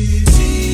vive